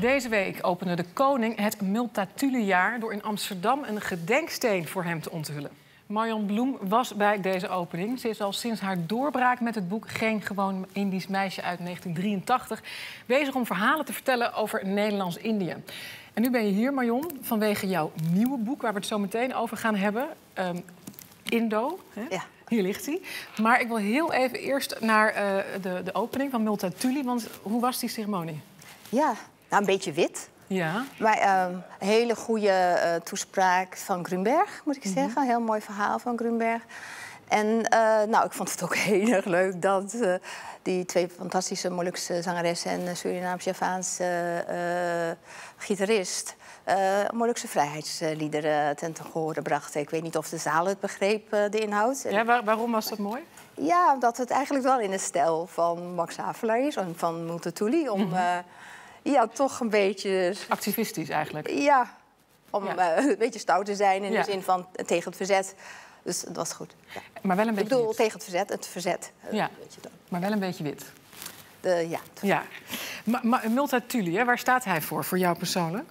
Deze week opende de koning het Multatulijaar door in Amsterdam een gedenksteen voor hem te onthullen. Marion Bloem was bij deze opening. Ze is al sinds haar doorbraak met het boek Geen gewoon Indisch meisje uit 1983 bezig om verhalen te vertellen over Nederlands-Indië. En nu ben je hier, Marion, vanwege jouw nieuwe boek, waar we het zo meteen over gaan hebben. Ehm, Indo. Hè? Ja. Hier ligt hij. Maar ik wil heel even eerst naar eh, de, de opening van Multatuli. Want hoe was die ceremonie? Ja, nou, een beetje wit. Ja. Maar ehm, een hele goede eh, toespraak van Grunberg, moet ik zeggen. Een heel mooi verhaal van Grunberg. En eh, nou, ik vond het ook heel erg leuk dat eh, die twee fantastische Molukse zangeressen en Surinaams-Javaanse gitarist uh, Molukse vrijheidsliederen ten brachten. Ik weet niet of de zaal het begreep, de inhoud. Ja, waar- waarom was dat mooi? Ja, dat het eigenlijk wel in de stijl van Max Havelaar is en van Multatuli. Om eh, ja, toch een beetje Activistisch eigenlijk. ja, om Ja. eh, een beetje stout te zijn in Ja. de zin van tegen het verzet. Dus dat was goed. Ja. Maar wel een Ik beetje bedoel, wit. tegen het verzet, het verzet. eh, Ja. Maar wel een beetje wit. De, ja. Ja. Maar, maar Multatuli, hè, waar staat hij voor, voor jou persoonlijk?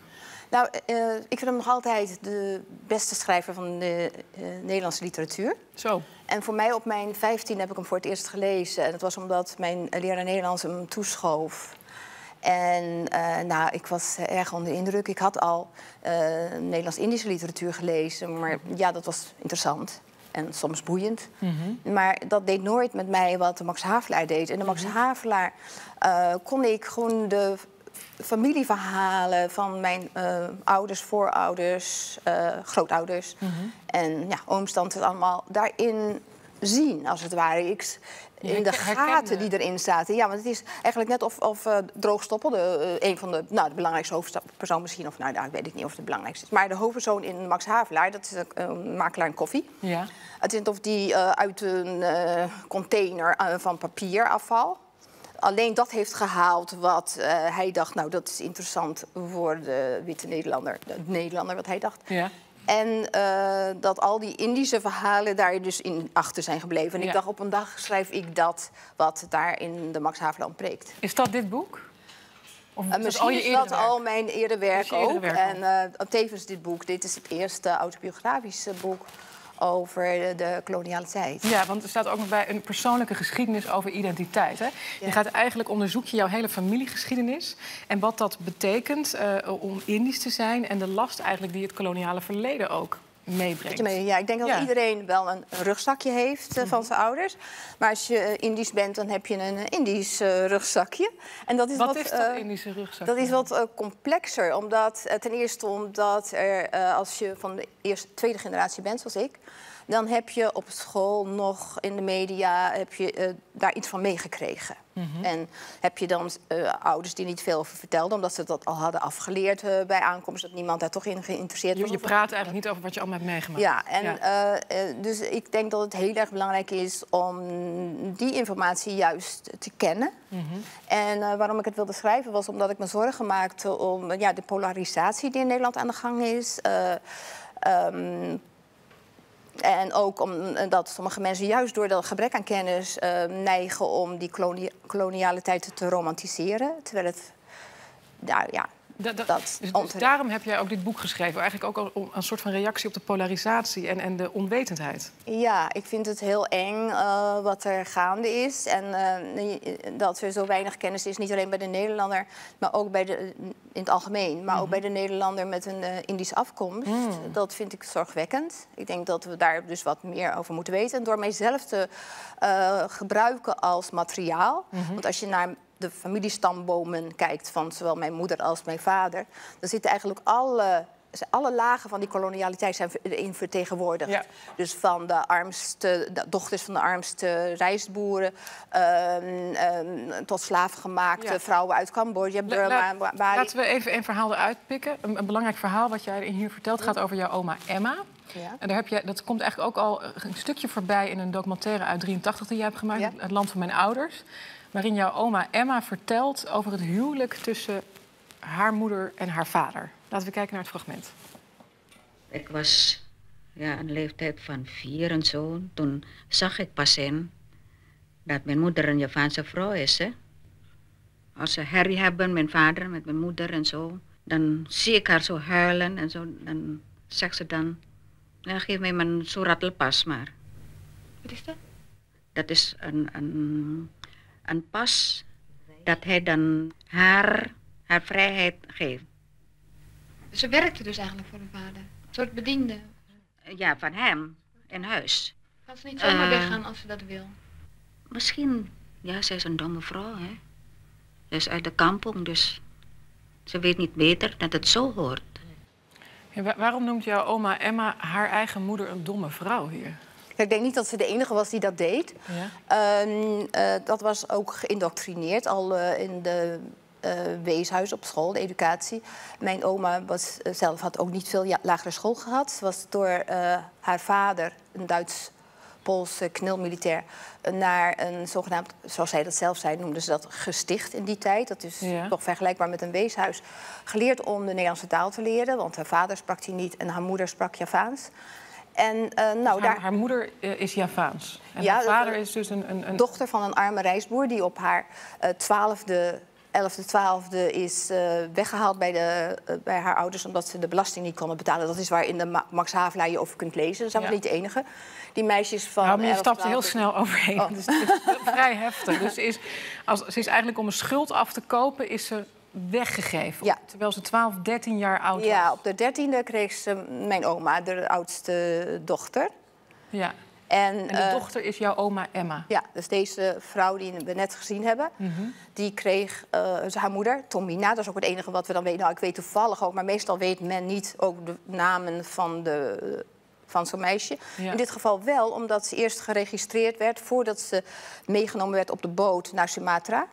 Nou, eh, ik vind hem nog altijd de beste schrijver van de Nederlandse literatuur. Zo. En voor mij op mijn 15 heb ik hem voor het eerst gelezen. En dat was omdat mijn leraar Nederlands hem toeschoof. En eh, nou, ik was erg onder de indruk. Ik had al eh, Nederlands-Indische literatuur gelezen. Maar ja, dat was interessant. En soms boeiend. Maar dat deed nooit met mij wat de Max Havelaar deed. En de Max Havelaar eh, kon ik gewoon de familieverhalen van mijn eh, ouders, voorouders, eh, grootouders en ja, ooms, tantes allemaal daarin zien, als het ware. Ik, in de gaten die erin zaten. Ja, want het is eigenlijk net of, of eh, Droogstoppel, de, eh, een van de, nou, de belangrijkste hoofdpersoon misschien, of nou, nou, weet ik niet of het de belangrijkste is. Maar de hoofdpersoon in Max Havelaar, dat is een makelaar in koffie. Ja. Het is net of die eh, uit een container van papierafval. Alleen dat heeft gehaald wat hij dacht, nou dat is interessant voor de witte Nederlander. De Nederlander, wat hij dacht. Ja. En eh, dat al die Indische verhalen daar dus in achter zijn gebleven. En Ja. ik dacht, op een dag schrijf ik dat wat daar in de Max Havelaar ontbreekt. Is dat dit boek? Of misschien al je is dat werk? al mijn eerder werk ook. werk en eh, tevens dit boek. Dit is het eerste autobiografische boek over de koloniale tijd. Ja, want er staat ook nog bij een persoonlijke geschiedenis over identiteit. Hè? Je gaat eigenlijk onderzoek je jouw hele familiegeschiedenis en wat dat betekent eh, om Indisch te zijn en de last eigenlijk die het koloniale verleden ook meebrengt. Ja, ik denk dat Ja. Mhm. iedereen wel een rugzakje heeft eh, van zijn ouders. Maar als je eh, Indisch bent, dan heb je een eh, Indisch rugzakje. En dat is Wat wat, is dat Indische? Dat is wat complexer, omdat ten eerste omdat er, als je van de eerste, tweede generatie bent, zoals ik, dan heb je op school nog in de media heb je, daar iets van meegekregen. Mhm. En heb je dan eh, ouders die niet veel over vertelden, omdat ze dat al hadden afgeleerd eh, bij aankomst, dat niemand daar toch in geïnteresseerd je, was. je praat eigenlijk niet over wat je allemaal hebt meegemaakt. Ja, en Ja. eh, dus ik denk dat het heel erg belangrijk is om die informatie juist te kennen. Mhm. En waarom ik het wilde schrijven was omdat ik me zorgen maakte om ja, de polarisatie die in Nederland aan de gang is. Eh, ehm, en ook omdat sommige mensen juist door dat gebrek aan kennis eh, neigen om die kolonia- koloniale tijd te romantiseren. Terwijl het, nou ja, Da- da- dat dus, dus daarom heb jij ook dit boek geschreven. Eigenlijk ook al om- een soort van reactie op de polarisatie en, en de onwetendheid. Ja, ik vind het heel eng eh, wat er gaande is. En eh, dat er zo weinig kennis is, niet alleen bij de Nederlander, maar ook bij de, in het algemeen. Maar ook bij de Nederlander met een eh, Indische afkomst. Dat vind ik zorgwekkend. Ik denk dat we daar dus wat meer over moeten weten. En door mijzelf te gebruiken als materiaal. Want als je naar de familiestambomen kijkt van zowel mijn moeder als mijn vader, dan zitten eigenlijk alle, alle lagen van die kolonialiteit zijn erin vertegenwoordigd. Ja. Dus van de armste, de dochters van de armste rijstboeren ehm, ehm, tot slaafgemaakte Ja. vrouwen uit Cambodja, Burma, Bali. laten we even een verhaal eruit pikken. Een, een belangrijk verhaal wat jij hier vertelt gaat over jouw oma Emma. Ja. En daar heb je, dat komt eigenlijk ook al een stukje voorbij in een documentaire uit 83 die jij hebt gemaakt. Het Land van Mijn Ouders. Waarin jouw oma Emma vertelt over het huwelijk tussen haar moeder en haar vader. Laten we kijken naar het fragment. Ik was ja, een leeftijd van vier en zo. Toen zag ik pas in dat mijn moeder een Javaanse vrouw is. Hè? als ze herrie hebben, mijn vader met mijn moeder en zo, dan zie ik haar zo huilen en zo. Dan zegt ze dan, ja, geef mij mijn surat lepas maar. Wat is dat? Dat is een, een, een pas dat hij dan haar, haar vrijheid geeft. Ze werkte dus eigenlijk voor hun vader. Een soort bediende. Ja, van hem in huis. Kan ze niet zomaar Eh. weggaan als ze dat wil? Misschien, ja, zij is een domme vrouw, hè. Ze is uit de kampong, dus ze weet niet beter dat het zo hoort. Ja, waarom noemt jouw oma Emma haar eigen moeder een domme vrouw hier? Ik denk niet dat ze de enige was die dat deed. Ja? Ehm, eh, dat was ook geïndoctrineerd al eh, in de eh, weeshuis op school, de educatie. Mijn oma was, zelf had ook niet veel ja- lagere school gehad. Ze was door haar vader, een Duits-Poolse knilmilitair, eh, naar een zogenaamd, zoals zij dat zelf zei, noemden ze dat gesticht in die tijd. Dat is Ja. toch vergelijkbaar met een weeshuis. Geleerd om de Nederlandse taal te leren, want haar vader sprak die niet en haar moeder sprak Javaans. En eh, nou, haar, daar, haar moeder eh, is Javaans. En Ja, haar vader is dus een... een, een... dochter van een arme reisboer die op haar eh, twaalfde, elfde, twaalfde is eh, weggehaald bij, de, bij haar ouders omdat ze de belasting niet konden betalen. Dat is waar in de Ma- Max Havelaar je over kunt lezen. Dat zijn we niet de enige. Die meisjes van. Nou, maar je 11, stapt heel 12, snel overheen. Oh. Dus het is vrij heftig. Dus is, als, ze is eigenlijk om een schuld af te kopen, is ze weggegeven. Ja. Terwijl ze 12, 13 jaar oud Ja, was. op de dertiende kreeg ze mijn oma, de oudste dochter. Ja. En, En die eh, dochter is jouw oma Emma. Ja, dus deze vrouw die we net gezien hebben, die kreeg eh, dus haar moeder, Tomina. Dat is ook het enige wat we dan weten. Nou, ik weet toevallig ook, maar meestal weet men niet ook de namen van, de, van zo'n meisje. Ja. In dit geval wel, omdat ze eerst geregistreerd werd voordat ze meegenomen werd op de boot naar Sumatra.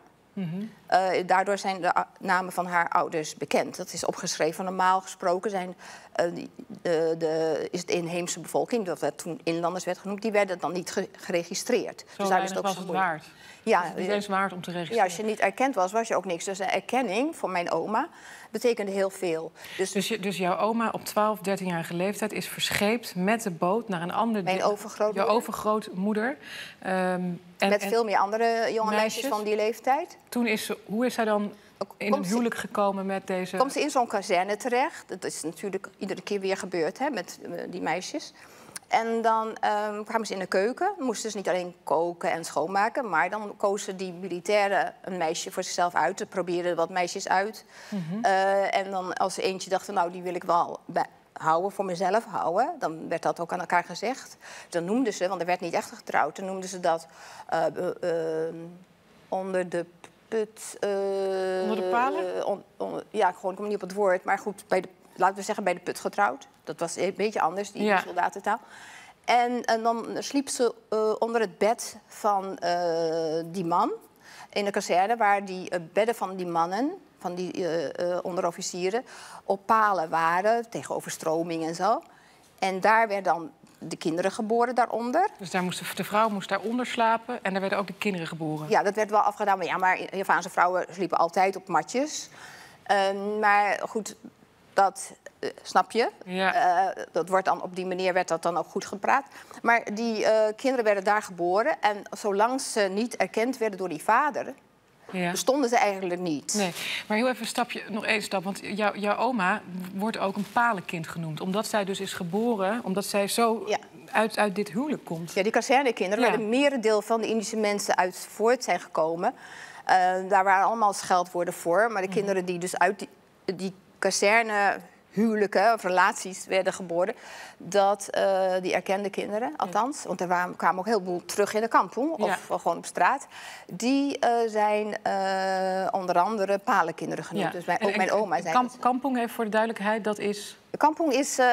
Eh, daardoor zijn de namen van haar ouders bekend. Dat is opgeschreven. Normaal gesproken zijn, eh, de, de, is het inheemse bevolking, dat werd toen inlanders werd genoemd, die werden dan niet ge- geregistreerd. Zo daar is het ook was het waard. Ja, Het is eens waard om te ja, registreren. als je niet erkend was, was je ook niks. Dus een erkenning voor mijn oma betekende heel veel. Dus, Dus, je, dus jouw oma op 12, 13-jarige leeftijd is verscheept met de boot naar een ander Mijn overgrootmoeder. Jouw overgrootmoeder. Ehm, en, met en veel meer andere jonge meisjes, van die leeftijd. toen is ze, hoe is zij dan in Komt een ze- huwelijk gekomen met deze... Komt ze in zo'n kazerne terecht. Dat is natuurlijk iedere keer weer gebeurd hè, met eh, die meisjes. En dan ehm, kwamen ze in de keuken. Moesten ze niet alleen koken en schoonmaken... maar dan kozen die militairen een meisje voor zichzelf uit. Ze probeerden wat meisjes uit. Eh, en dan als ze eentje dachten, nou, die wil ik wel houden, voor mezelf houden... dan werd dat ook aan elkaar gezegd. Dan noemden ze, want er werd niet echt getrouwd... dan noemden ze dat eh, onder de put... Onder de palen? on- on- ja, gewoon, ik kom niet op het woord. Maar goed, bij de, laten we zeggen bij de put getrouwd. Dat was een beetje anders, die Ja. soldatentaal. En, en dan sliep ze eh, onder het bed van eh, die man in de kazerne... waar die eh, bedden van die mannen, van die onderofficieren... op palen waren, tegen overstroming en zo. En daar werden dan de kinderen geboren daaronder. Dus daar moest de, de vrouw moest daaronder slapen en daar werden ook de kinderen geboren. Ja, dat werd wel afgedaan. Maar ja, maar Javaanse vrouwen sliepen altijd op matjes. Ehm, maar goed, dat eh, snap je. Ja. Eh, dat wordt dan, op die manier werd dat dan ook goed gepraat. Maar die eh, kinderen werden daar geboren. En zolang ze niet erkend werden door die vader... Ja. bestonden ze eigenlijk niet. Nee, maar heel even een stapje, nog één stap. Want jouw, jouw oma wordt ook een palenkind genoemd. Omdat zij dus is geboren, omdat zij zo Ja. uit, uit dit huwelijk komt. Ja, die kazernekinderen, waar de merendeel van de Indische mensen uit voort zijn gekomen. daar waren allemaal scheldwoorden voor. Mhm. Maar de kinderen die dus uit die, die kazerne huwelijken of relaties werden geboren... dat eh, die erkende kinderen, althans... want er waren, kwamen ook heel veel terug in de kampong of Ja. wel gewoon op straat... die eh, zijn eh, onder andere palenkinderen genoemd. Dus mijn, En- ook mijn en- oma zei Kamp. Kampong, even voor de duidelijkheid, dat is De kampong is eh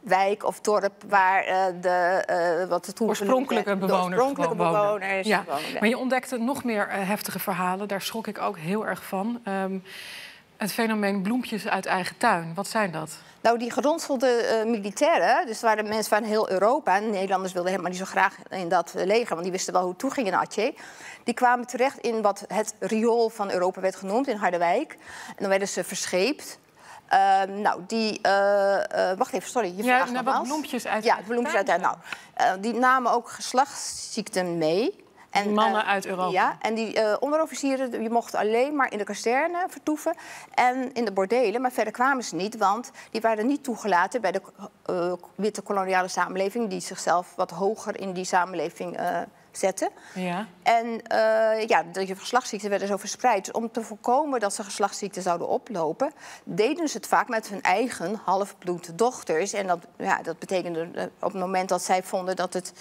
wijk of dorp waar eh, de, eh, wat toen oorspronkelijke bewoners de oorspronkelijke bewoners Ja. Maar je ontdekte nog meer eh, heftige verhalen. Daar schrok ik ook heel erg van. Ehm, het fenomeen bloempjes uit eigen tuin. Wat zijn dat? Nou, die geronselde eh, militairen, dus waren mensen van heel Europa... en Nederlanders wilden helemaal niet zo graag in dat eh, leger... want die wisten wel hoe het toeging in Atje. Die kwamen terecht in wat het riool van Europa werd genoemd, in Harderwijk. En dan werden ze verscheept. Ehm, nou, die... eh, wacht even, sorry, je Ja, vraagt nou, nogmaals. wat bloempjes uit Ja, bloempjes uit tuin Nou, die namen ook geslachtsziekten mee... En, mannen eh, uit Europa. Ja, en die uh, onderofficieren, je mocht alleen maar in de kazerne vertoeven en in de bordelen. Maar verder kwamen ze niet, want die waren niet toegelaten bij de uh, witte koloniale samenleving... die zichzelf wat hoger in die samenleving zetten. Ja. En uh, ja, de geslachtsziekten werden zo verspreid. Om te voorkomen dat ze geslachtsziekten zouden oplopen, deden ze het vaak met hun eigen halfbloed dochters. En dat, ja, dat betekende op het moment dat zij vonden dat, het,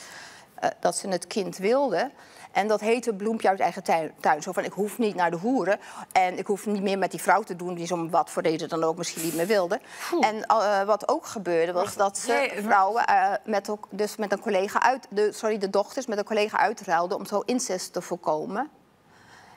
uh, dat ze het kind wilden, en dat heette bloempje uit eigen tuin. Zo van, ik hoef niet naar de hoeren. En ik hoef niet meer met die vrouw te doen... die om wat voor reden dan ook misschien niet meer wilde. En uh, wat ook gebeurde was dat ze vrouwen uh, met, dus met een collega uit... De, sorry, de dochters met een collega uitruilden... om zo incest te voorkomen.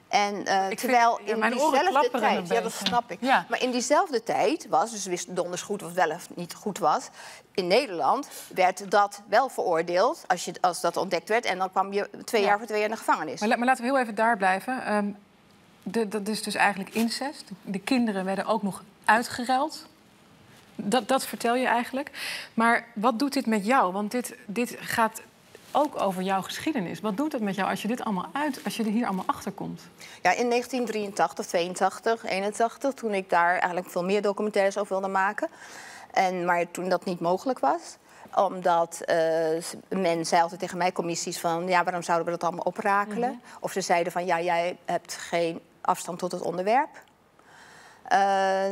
En uh, terwijl vind, ja, in diezelfde tijd, ja, dat snap ik. Ja. Maar in diezelfde tijd was, dus wist donders goed of wel of niet goed was. In Nederland werd dat wel veroordeeld als, je, als dat ontdekt werd. En dan kwam je twee Ja. jaar voor twee jaar in de gevangenis. Maar, maar laten we heel even daar blijven. Ehm, de, dat is dus eigenlijk incest. De kinderen werden ook nog uitgeruild. Dat, dat vertel je eigenlijk. Maar wat doet dit met jou? Want dit, dit gaat ook over jouw geschiedenis. Wat doet het met jou als je dit allemaal uit, als je er hier allemaal achter komt? Ja, in 1983, 82, 81, toen ik daar eigenlijk veel meer documentaires over wilde maken. En, maar toen dat niet mogelijk was omdat eh, men zei altijd tegen mij, commissies, van ja, waarom zouden we dat allemaal oprakelen? Of ze zeiden van ja, jij hebt geen afstand tot het onderwerp. Eh,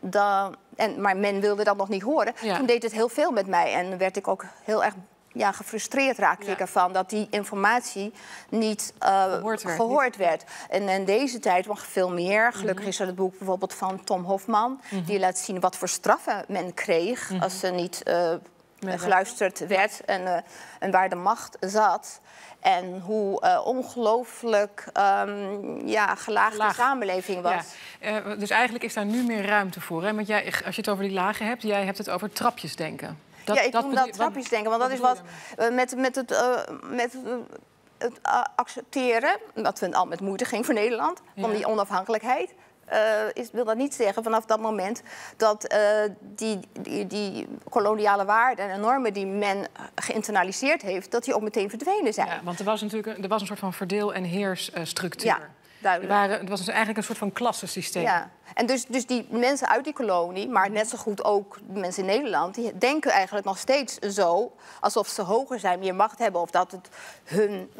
dan, en, maar men wilde dat nog niet horen. Ja. Toen deed het heel veel met mij en werd ik ook heel erg ja, gefrustreerd raakte Ja. ik ervan dat die informatie niet eh, Gehoord werd. gehoord werd. En in deze tijd mag veel meer. Gelukkig Mhm. is er het boek bijvoorbeeld van Tom Hofman, die laat zien wat voor straffen men kreeg Mhm. als ze niet eh, geluisterd werd en, eh, en waar de macht zat. En hoe ongelooflijk ehm, ja, gelaagd Laag. de samenleving was. Ja, dus eigenlijk is daar nu meer ruimte voor. Hè? Want jij, als je het over die lagen hebt, jij hebt het over trapjesdenken. Dat, ja, ik noem dat wat- trapjes denken, want dat is wat wat eh, met, met het, eh, met het, het eh, accepteren, dat we al met moeite ging voor Nederland, van Ja. die onafhankelijkheid. eh, is, wil dat niet zeggen vanaf dat moment dat eh, die, die, die koloniale waarden en normen die men geïnternaliseerd heeft, dat die ook meteen verdwenen zijn. Ja, want er was natuurlijk een, er was een soort van verdeel- en heersstructuur. Ja, er duidelijk. waren, het was dus eigenlijk een soort van klassensysteem. Ja, en dus, dus die mensen uit die kolonie, maar net zo goed ook de mensen in Nederland, die denken eigenlijk nog steeds zo alsof ze hoger zijn, meer macht hebben, of dat het hun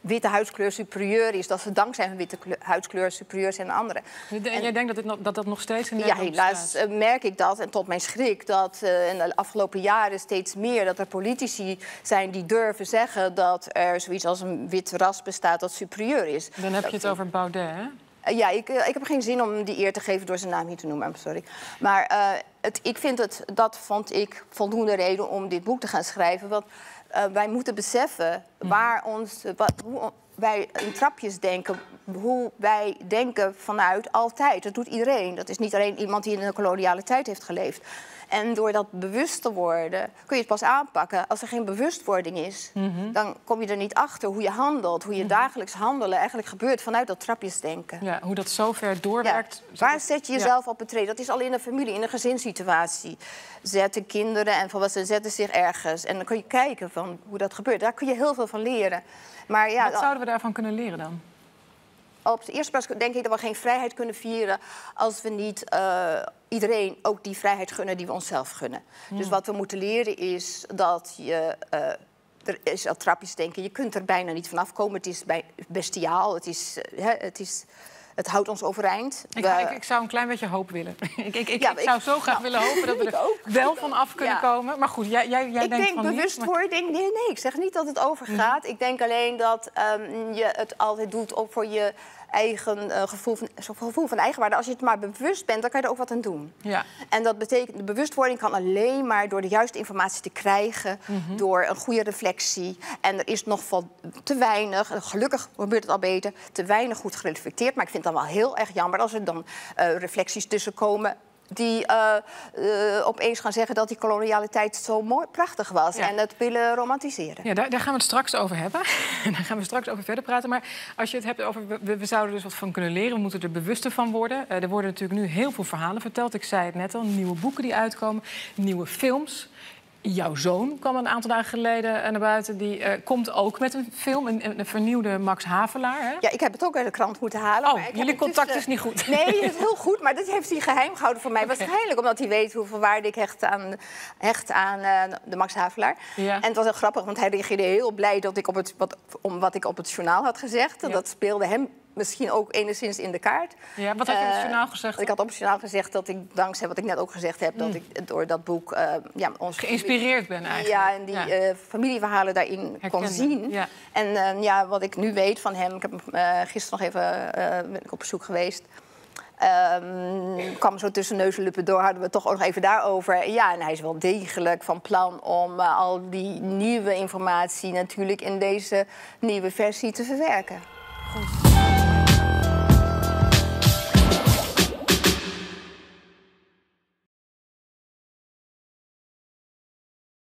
witte huidskleur superieur is, dat ze dankzij hun witte kleur- huidskleur superieur zijn aan anderen. En jij denkt dat, dit dat dat nog steeds in Ja, helaas eh, merk ik dat, en tot mijn schrik, dat eh, in de afgelopen jaren steeds meer dat er politici zijn die durven zeggen dat er zoiets als een wit ras bestaat dat superieur is. Dan heb je het over Baudet, hè? Uh, Ja, ik, uh, ik heb geen zin om die eer te geven door zijn naam hier te noemen. I'm sorry. Maar uh, het, ik vind het, dat vond ik voldoende reden om dit boek te gaan schrijven. Want uh, wij moeten beseffen waar ons, wat, hoe wij in trapjes denken. Hoe wij denken vanuit altijd. Dat doet iedereen. Dat is niet alleen iemand die in een koloniale tijd heeft geleefd. En door dat bewust te worden, kun je het pas aanpakken. Als er geen bewustwording is, dan kom je er niet achter hoe je handelt, hoe je dagelijks handelen eigenlijk gebeurt vanuit dat trapjesdenken. Ja, hoe dat zo ver doorwerkt. Ja. Waar zet je jezelf op het treden? Dat is al in een familie, in een gezinssituatie. Zetten kinderen en volwassenen zetten zich ergens. En dan kun je kijken van hoe dat gebeurt. Daar kun je heel veel van leren. Maar ja, Wat dan- zouden we daarvan kunnen leren dan? Op de eerste plaats denk ik dat we geen vrijheid kunnen vieren als we niet eh, iedereen ook die vrijheid gunnen die we onszelf gunnen. Dus wat we moeten leren is dat je. eh, er is al trapjes denken, je kunt er bijna niet vanaf komen. Het is bestiaal, het, is, eh, hè, het, is, het houdt ons overeind. Ik, We- ik, ik zou een klein beetje hoop willen. ik, ik, ik, Ja, ik zou ik- zo graag nou, willen hopen dat we ik er ook. wel van af kunnen Ja. komen. Maar goed, jij, jij, jij ik denkt denk van niet, maar- bewustwording. Nee, nee, ik zeg niet dat het overgaat. Ik denk alleen dat ehm, je het altijd doet ook voor je eigen eh, gevoel, van, gevoel van eigenwaarde. Als je het maar bewust bent, dan kan je er ook wat aan doen. Ja. En dat betekent, de bewustwording kan alleen maar door de juiste informatie te krijgen, door een goede reflectie. En er is nog van te weinig, gelukkig gebeurt het al beter, te weinig goed gereflecteerd. Maar ik vind het dan wel heel erg jammer als er dan eh, reflecties tussenkomen. Die eh, eh, opeens gaan zeggen dat die koloniale tijd zo mooi, prachtig was. Ja. En het willen romantiseren. Ja, daar, daar gaan we het straks over hebben. daar gaan we straks over verder praten. Maar als je het hebt over... We, we zouden dus wat van kunnen leren. We moeten er bewuster van worden. Eh, er worden natuurlijk nu heel veel verhalen verteld. Ik zei het net al. Nieuwe boeken die uitkomen. Nieuwe films. Jouw zoon kwam een aantal dagen geleden eh, naar buiten. Die eh, komt ook met een film, een, een vernieuwde Max Havelaar. Hè? Ja, ik heb het ook uit de krant moeten halen. Oh, maar jullie contact intussen- is niet goed. Nee, het is heel goed, maar dat heeft hij geheim gehouden voor mij. Waarschijnlijk omdat hij weet hoeveel waarde ik hecht aan, hecht aan eh, de Max Havelaar. Ja. En het was heel grappig, want hij reageerde heel blij dat ik op het, wat, om wat ik op het journaal had gezegd. En Ja. dat speelde hem misschien ook enigszins in de kaart. Ja, wat had je op het journaal gezegd? Ik had op het journaal gezegd dat ik, dankzij wat ik net ook gezegd heb... dat ik door dat boek eh, ja, ons Hmm. Geïnspireerd ben eigenlijk. ja, en die Ja. eh, familieverhalen daarin kon zien. ja. En eh, ja, wat ik nu weet van hem, ik heb hem gisteren nog even ben ik op bezoek geweest. Ehm, kwam zo tussen neus en lippen door, hadden we het toch ook nog even daarover. Ja, en hij is wel degelijk van plan om al die nieuwe informatie natuurlijk in deze nieuwe versie te verwerken. Goed.